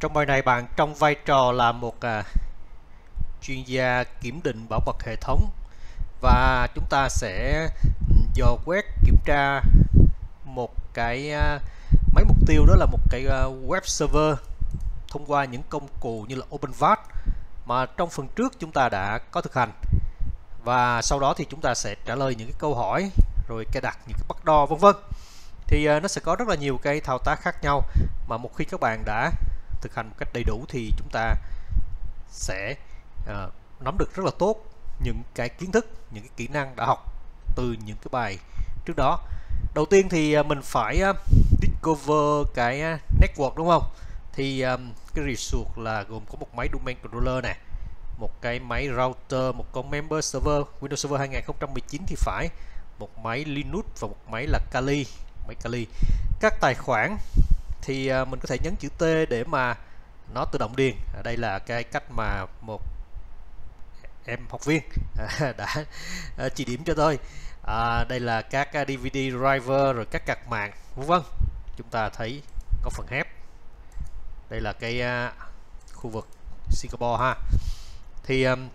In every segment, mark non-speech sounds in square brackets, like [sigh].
Trong bài này bạn trong vai trò là một à, chuyên gia kiểm định bảo mật hệ thống và chúng ta sẽ ừ, dò quét kiểm tra một cái à, máy mục tiêu đó là một cái à, web server thông qua những công cụ như là OpenVAT mà trong phần trước chúng ta đã có thực hành. Và sau đó thì chúng ta sẽ trả lời những cái câu hỏi rồi cài đặt những cái bắt đo vân vân. Thì à, nó sẽ có rất là nhiều cái thao tác khác nhau mà một khi các bạn đã thực hành một cách đầy đủ thì chúng ta sẽ uh, nắm được rất là tốt những cái kiến thức những cái kỹ năng đã học từ những cái bài trước đó. Đầu tiên thì ờ, mình phải uh, discover cái network đúng không? Thì um, cái resource là gồm có một máy domain controller này một cái máy router một con member server Windows Server 2019 thì phải một máy Linux và một máy là Kali máy Kali. Các tài khoản thì à, mình có thể nhấn chữ T để mà nó tự động điền. À, đây là cái cách mà một em học viên [laughs] à, đã chỉ điểm cho tôi. À, đây là các DVD driver rồi các card mạng vân vân. Chúng ta thấy có phần hép. Đây là cái uh, khu vực Singapore ha. Thì um,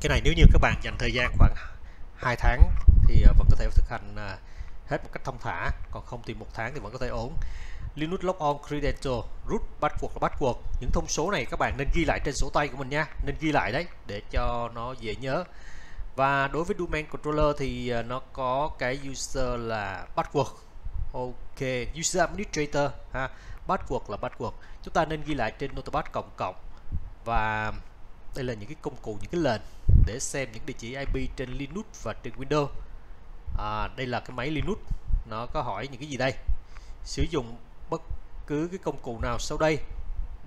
cái này nếu như các bạn dành thời gian khoảng 2 tháng thì uh, vẫn có thể thực hành uh, hết một cách thông thả. Còn không thì một tháng thì vẫn có thể ổn. Linux Logon Credential root bắt cuộc là bắt cuộc những thông số này các bạn nên ghi lại trên sổ tay của mình nha. Nên ghi lại đấy để cho nó dễ nhớ. Và đối với domain controller thì à, nó có cái user là bắt cuộc ok user administrator ha. Bắt cuộc là bắt cuộc chúng ta nên ghi lại trên notepad cộng cộng. Và đây là những cái công cụ những cái lệnh để xem những địa chỉ IP trên Linux và trên Windows. À, đây là cái máy Linux. Nó có hỏi những cái gì đây? Sử dụng bất cứ cái công cụ nào sau đây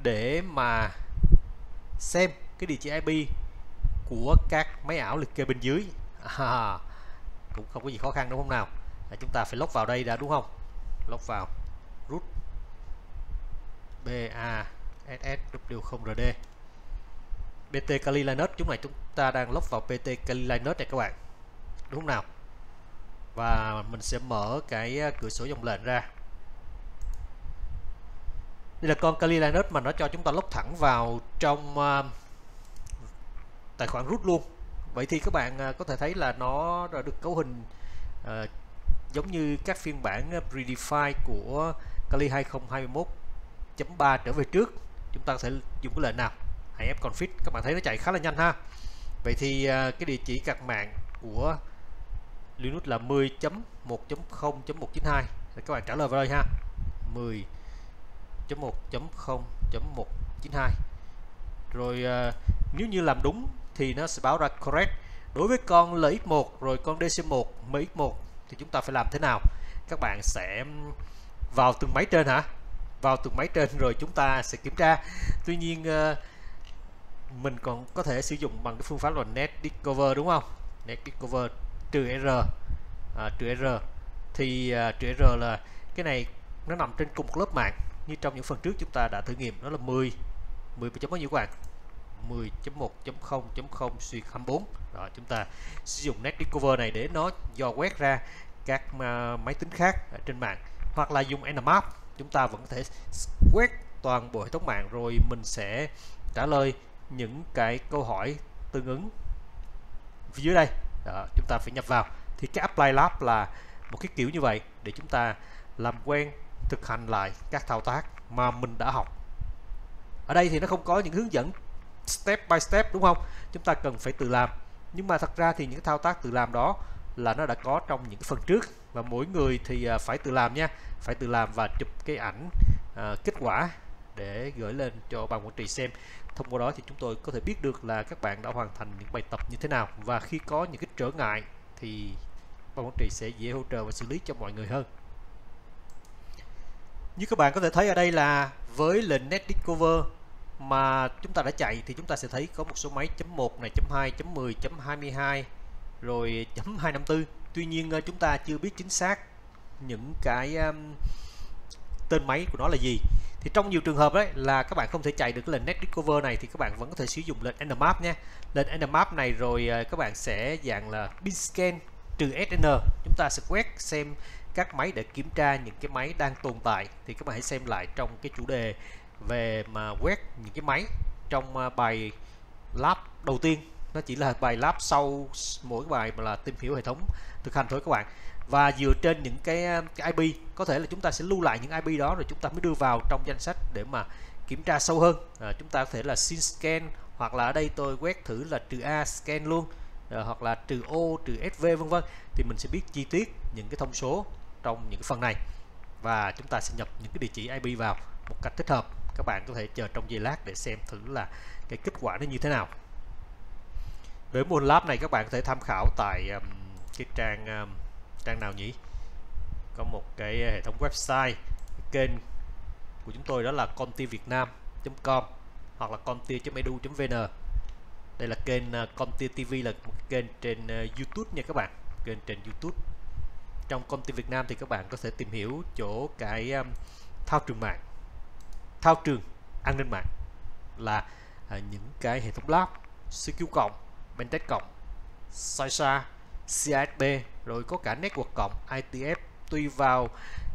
để mà xem cái địa chỉ IP của các máy ảo liệt kê bên dưới. À, cũng không có gì khó khăn đúng không nào? À, chúng ta phải log vào đây đã đúng không? Log vào root BASSW0RD PT Kali Linux chúng này chúng ta đang log vào PT Kali Linux này các bạn. Đúng không nào? Và mình sẽ mở cái à, cửa sổ dòng lệnh ra đây là con Kali Linux mà nó cho chúng ta lốc thẳng vào trong uh, tài khoản root luôn. Vậy thì các bạn uh, có thể thấy là nó đã được cấu hình uh, giống như các phiên bản predefine của Kali 2021.3 trở về trước. Chúng ta sẽ dùng cái lệnh nào? Hãy fconfig các bạn thấy nó chạy khá là nhanh ha. Vậy thì uh, cái địa chỉ cạc mạng của Linux là 10.1.0.192 các bạn trả lời vào đây ha. 10 10.1.0.192 rồi uh, nếu như làm đúng thì nó sẽ báo ra correct. Đối với con LX1 rồi con DC1 MX1 thì chúng ta phải làm thế nào? Các bạn sẽ vào từng máy trên hả? Vào từng máy trên rồi chúng ta sẽ kiểm tra. Tuy nhiên uh, mình còn có thể sử dụng bằng cái phương pháp là net discover đúng không? Net discover trừ r. À, trừ r. Thì à, trừ r là cái này nó nằm trên cùng một lớp mạng như trong những phần trước chúng ta đã thử nghiệm đó là 10 10 chấm bao nhiêu các bạn? 10.1.0.0 suy 24 đó chúng ta sử dụng net discover này để nó dò quét ra các máy tính khác ở trên mạng hoặc là dùng nmap. Chúng ta vẫn có thể quét toàn bộ hệ thống mạng rồi mình sẽ trả lời những cái câu hỏi tương ứng phía dưới đây. Đó, chúng ta phải nhập vào. Thì cái apply lab là một cái kiểu như vậy để chúng ta làm quen thực hành lại các thao tác mà mình đã học. Ở đây thì nó không có những hướng dẫn step by step đúng không? Chúng ta cần phải tự làm. Nhưng mà thật ra thì những thao tác tự làm đó là nó đã có trong những phần trước. Và mỗi người thì à, phải tự làm nha. Phải tự làm và chụp cái ảnh à, kết quả để gửi lên cho ban quản trị xem. Thông qua đó thì chúng tôi có thể biết được là các bạn đã hoàn thành những bài tập như thế nào. Và khi có những cái trở ngại thì ban quản trị sẽ dễ hỗ trợ và xử lý cho mọi người hơn như các bạn có thể thấy ở đây là với lệnh net discover mà chúng ta đã chạy thì chúng ta sẽ thấy có một số máy chấm 1 này chấm 2 chấm 10 chấm 22 rồi chấm 254 tuy nhiên ờ, chúng ta chưa biết chính xác những cái um, tên máy của nó là gì. Thì trong nhiều trường hợp đấy là các bạn không thể chạy được cái lệnh net discover này thì các bạn vẫn có thể sử dụng lệnh nmap nhé lệnh nmap này rồi ờ, các bạn sẽ dạng là bin scan trừ sn chúng ta sẽ quét xem các máy để kiểm tra những cái máy đang tồn tại. Thì các bạn hãy xem lại trong cái chủ đề về mà quét những cái máy trong à, bài lab đầu tiên. Nó chỉ là bài lab sau mỗi bài mà là tìm hiểu hệ thống thực hành thôi các bạn. Và dựa trên những cái, à, cái IP có thể là chúng ta sẽ lưu lại những IP đó rồi chúng ta mới đưa vào trong danh sách để mà kiểm tra sâu hơn. À, chúng ta có thể là xin scan hoặc là ở đây tôi quét thử là trừ A scan luôn à, hoặc là trừ O trừ SV vân vân. Thì mình sẽ biết chi tiết những cái thông số trong những phần này. Và chúng ta sẽ nhập những cái địa chỉ IP vào một cách thích hợp. Các bạn có thể chờ trong giây lát để xem thử là cái kết quả nó như thế nào. Với môn lab này các bạn có thể tham khảo tại um, cái trang um, trang nào nhỉ? Có một cái hệ thống website. Kênh của chúng tôi đó là contivietnam.com hoặc là conti.edu.vn đây là kênh uh, Conti TV là một kênh trên uh, YouTube nha các bạn. Kênh trên YouTube trong công ty Việt Nam thì các bạn có thể tìm hiểu chỗ cái um, thao trường mạng thao trường an ninh mạng là uh, những cái hệ thống lab CQ cộng Pentest cộng SISA CISP rồi có cả network cộng ITF tùy vào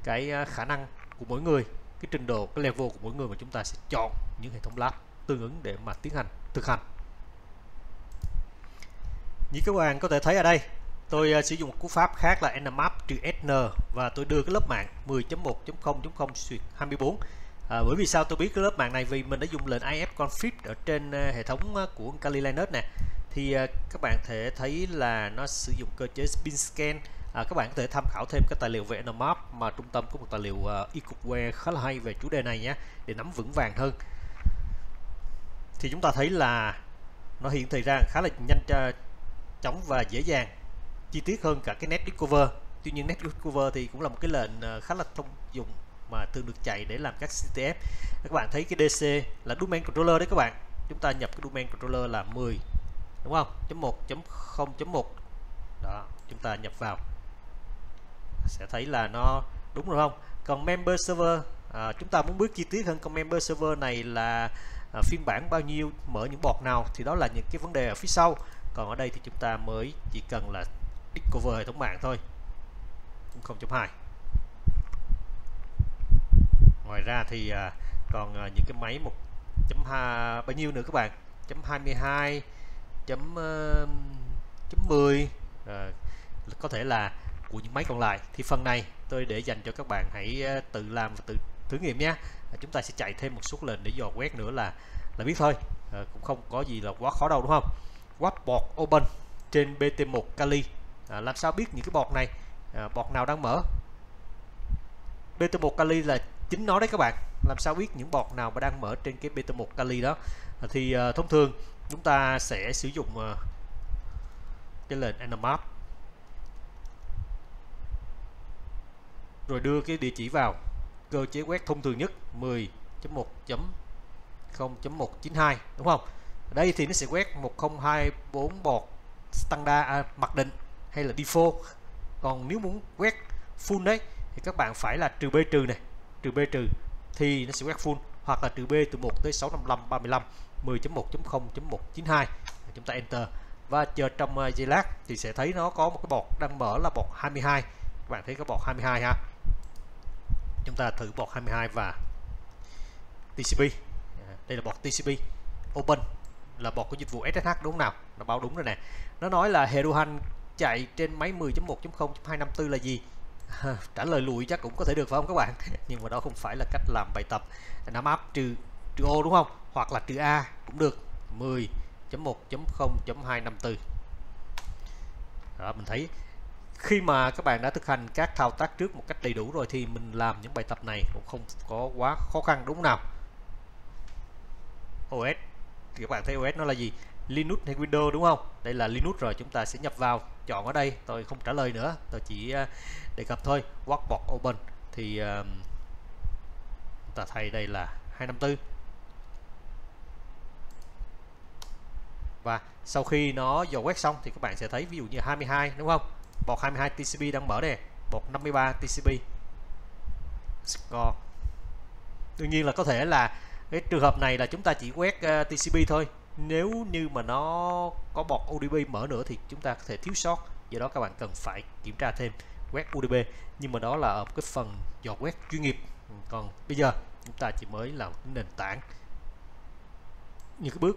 cái uh, khả năng của mỗi người cái trình độ cái level của mỗi người mà chúng ta sẽ chọn những hệ thống lab tương ứng để mà tiến hành thực hành. Như các bạn có thể thấy ở đây tôi uh, sử dụng một cú pháp khác là nmap trừ sn và tôi đưa cái lớp mạng 10.1.0.0/24 à, ờ, bởi vì sao tôi biết cái lớp mạng này? Vì mình đã dùng lệnh ifconfig ở trên uh, hệ thống uh, của Kali Linux nè. Thì uh, các bạn thể thấy là nó sử dụng cơ chế spin scan. À, các bạn có thể tham khảo thêm cái tài liệu về nmap mà trung tâm có một tài liệu uh, khá là hay về chủ đề này nhé để nắm vững vàng hơn. Thì chúng ta thấy là nó hiện thị ra khá là nhanh chóng và dễ dàng chi tiết hơn cả cái net discover. Tuy nhiên net discover thì cũng là một cái lệnh ờ, khá là thông dụng mà thường được chạy để làm các CTF các bạn thấy cái DC là domain controller đấy các bạn. Chúng ta nhập cái domain controller là 10 đúng không? Chấm 1 chấm 0 chấm 1 đó chúng ta nhập vào. Sẽ thấy là nó đúng rồi không? Còn member server à, chúng ta muốn biết chi tiết hơn con member server này là à, phiên bản bao nhiêu mở những bọt nào thì đó là những cái vấn đề ở phía sau. Còn ở đây thì chúng ta mới chỉ cần là discover hệ thống mạng thôi. 0.2 ngoài ra thì à, còn à, những cái máy 1.2 bao nhiêu nữa các bạn? Chấm 22 chấm uh, chấm 10 à, ờ, có thể là của những máy còn lại. Thì phần này tôi để dành cho các bạn hãy ờ, tự làm và tự thử nghiệm nhé. À, chúng ta sẽ chạy thêm một số lệnh để dò quét nữa là là biết thôi. À, cũng không có gì là quá khó đâu đúng không? Watchboard Open trên BT1 Kali à, làm sao biết những cái bọt này? À, bọt nào đang mở? Beta 1 Kali là chính nó đấy các bạn. Làm sao biết những bọt nào mà đang mở trên cái beta 1 Kali đó? À, thì à, thông thường chúng ta sẽ sử dụng à, cái lệnh nmap rồi đưa cái địa chỉ vào. Cơ chế quét thông thường nhất 10.1.0.192 đúng không? Đây thì nó sẽ quét 1024 bọt standard à, mặc định hay là default. Còn nếu muốn quét full đấy, thì các bạn phải là trừ b trừ này, trừ b trừ, thì nó sẽ quét full, hoặc là trừ b từ 1 tới 655 35 10.1.0.192 chúng ta enter. Và chờ trong ờ, giây lát thì sẽ thấy nó có một cái bọt đang mở là bọt 22 các bạn thấy có bọt 22 ha? Chúng ta thử bọt 22 và TCP à, đây là bọt TCP open là bọt của dịch vụ SSH đúng không nào? Nó báo đúng rồi nè. Nó nói là Herohan chạy trên máy 10.1.0.254 là gì? Trả lời lùi chắc cũng có thể được phải không các bạn? [laughs] Nhưng mà đó không phải là cách làm bài tập. Nắm áp trừ trừ ô đúng không? Hoặc là trừ a cũng được. 10.1.0.254 đó, mình thấy khi mà các bạn đã thực hành các thao tác trước một cách đầy đủ rồi thì mình làm những bài tập này cũng không có quá khó khăn, đúng không nào? OS thì các bạn thấy OS nó là gì? Linux hay Windows đúng không? Đây là Linux rồi chúng ta sẽ nhập vào. Chọn ở đây tôi không trả lời nữa. Tôi chỉ à, đề cập thôi. Workbox Open. Thì uh, ta thay đây là 254 và sau khi nó dò quét xong thì các bạn sẽ thấy ví dụ như 22 đúng không? Bọt 22 TCP đang mở đây. Bọt 53 TCP score. Đương nhiên là có thể là cái trường hợp này là chúng ta chỉ quét à, uh, TCP thôi nếu như mà nó có bọt UDP mở nữa thì chúng ta có thể thiếu sót. Do đó các bạn cần phải kiểm tra thêm quét UDP nhưng mà đó là ở cái phần dò quét chuyên nghiệp. Còn bây giờ chúng ta chỉ mới là nền tảng những cái bước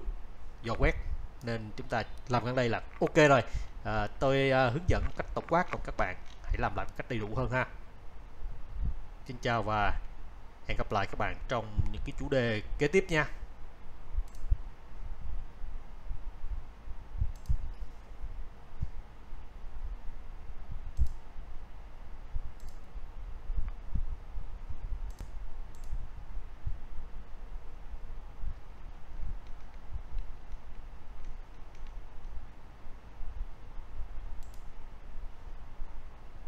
dò quét nên chúng ta làm gần đây là ok rồi. À, tôi à, hướng dẫn cách tổng quát còn các bạn hãy làm lại một cách đầy đủ hơn ha. Xin chào và hẹn gặp lại các bạn trong những cái chủ đề kế tiếp nha.